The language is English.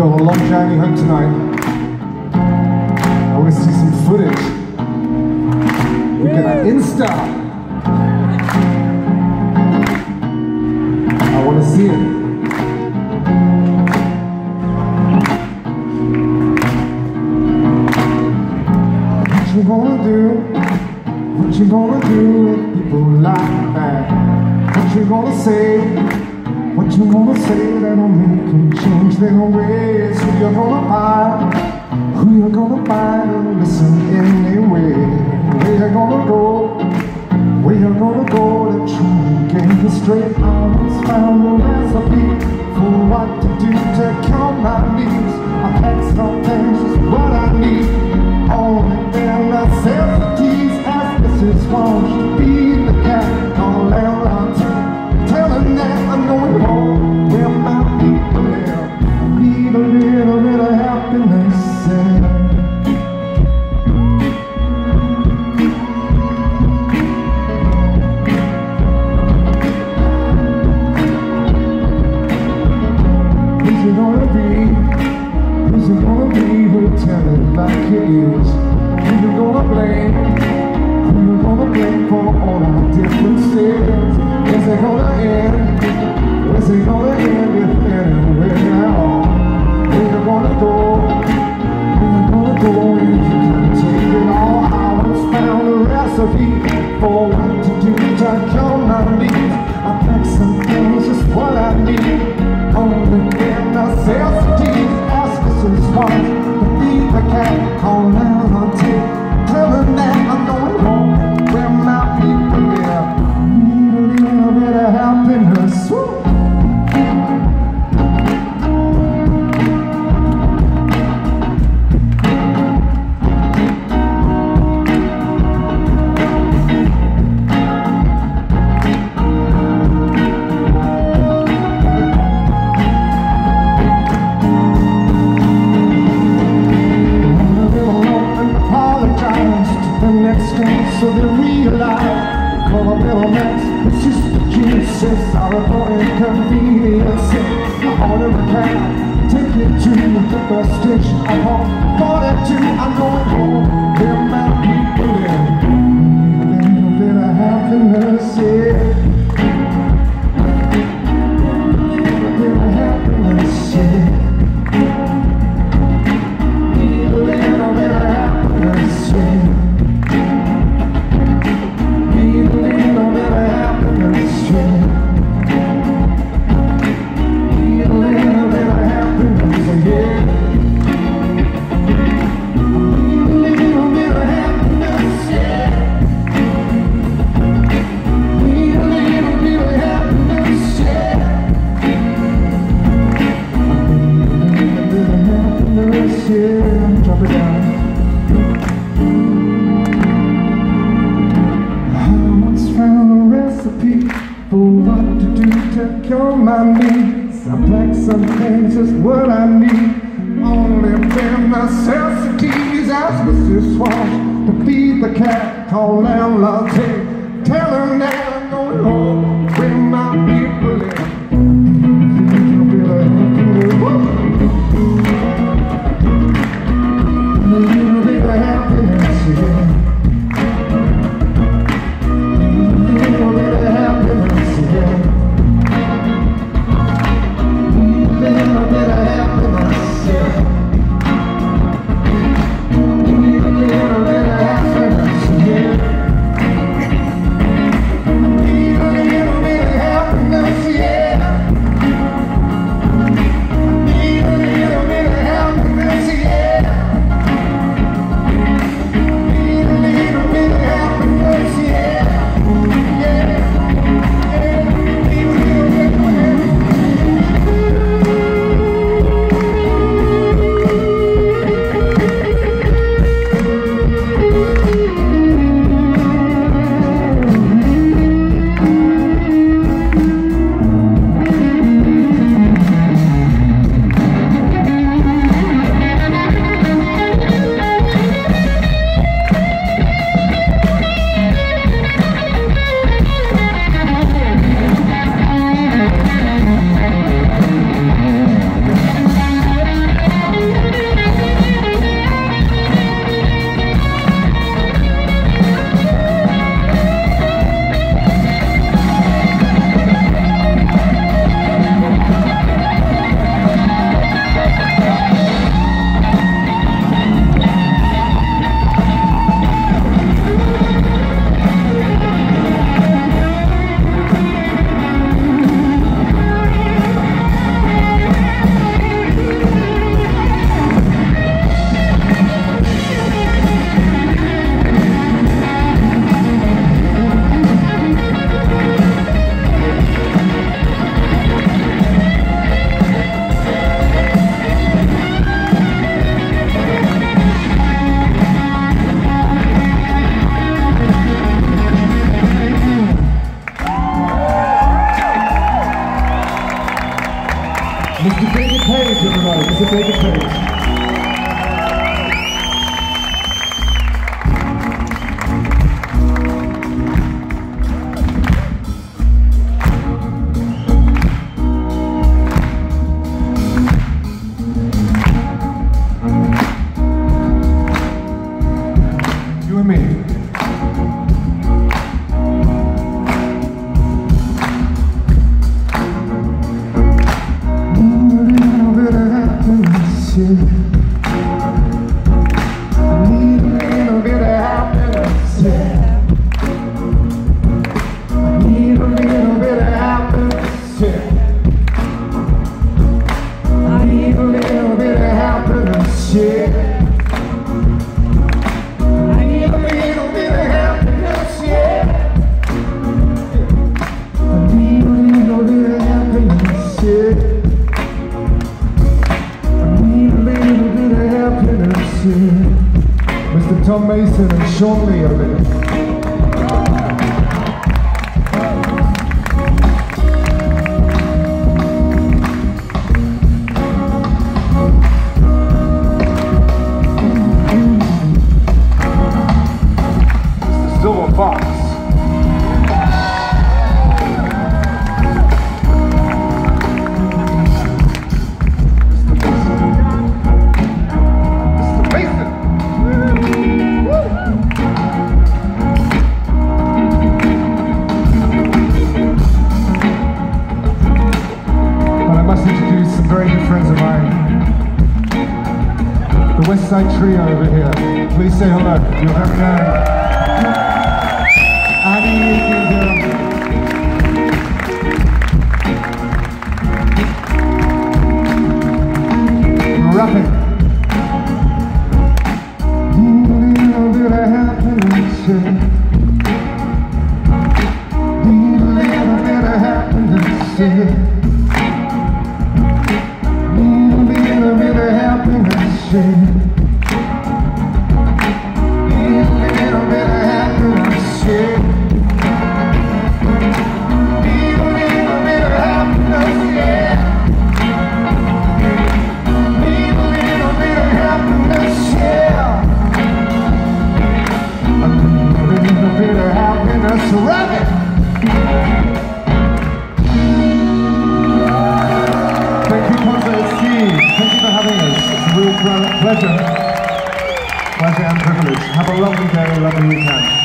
got a long journey home tonight. I want to see some footage. We're gonna Insta. I want to see it. What you gonna do? What you gonna do if people like that? What you gonna say? What you gonna say that'll make them change their ways? Who you gonna find? Who you gonna find to listen anyway? Where you gonna go? Where you gonna go to truly gain the straight arms? Found a recipe for what to do to count my needs. I packed some things, what I need. End? Is it gonna end if anywhere now? Where you gonna go? Where you gonna go take it all? Once found a recipe day so they realize call a mess it's just the Jesus sorry for inconvenience I order a cab take it to the bus station I'm home 42 I'm going home call landlord Ted. take a page. and show me a. Suicide Trio over here. Please say hello. You're very young. Annie is here. Rapping. Little bit of happiness, yeah. Little bit of happiness, Pleasure. Pleasure and privilege. Have a lovely day, a lovely weekend.